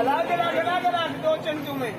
अलग अलग अलग अलग दो चंदू में।